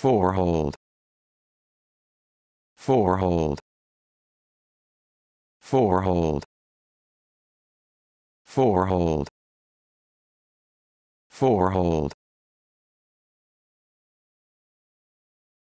four hold four hold four hold four hold four hold